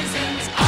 i